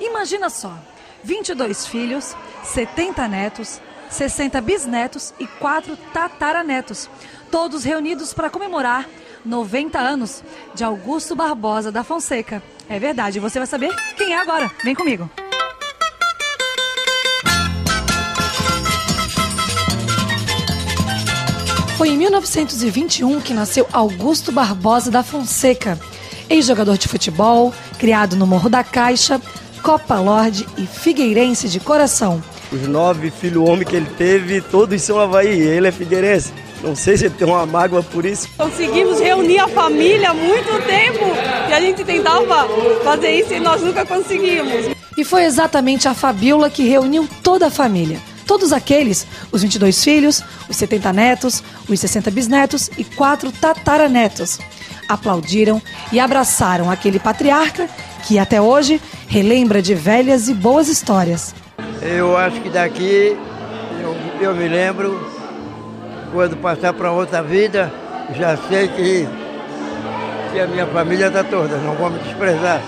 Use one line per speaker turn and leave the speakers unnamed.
Imagina só, 22 filhos, 70 netos, 60 bisnetos e 4 tataranetos, todos reunidos para comemorar 90 anos de Augusto Barbosa da Fonseca. É verdade, você vai saber quem é agora. Vem comigo. Foi em 1921 que nasceu Augusto Barbosa da Fonseca, ex-jogador de futebol, criado no Morro da Caixa, Copa Lorde e figueirense de coração.
Os nove filhos homens que ele teve, todos são Havaí, ele é figueirense. Não sei se ele tem uma mágoa por isso.
Conseguimos reunir a família há muito tempo e a gente tentava fazer isso e nós nunca conseguimos.
E foi exatamente a Fabiola que reuniu toda a família. Todos aqueles, os 22 filhos, os 70 netos, os 60 bisnetos e quatro tataranetos, aplaudiram e abraçaram aquele patriarca que até hoje relembra de velhas e boas histórias.
Eu acho que daqui eu, eu me lembro, quando passar para outra vida, já sei que, que a minha família está toda, não vou me desprezar.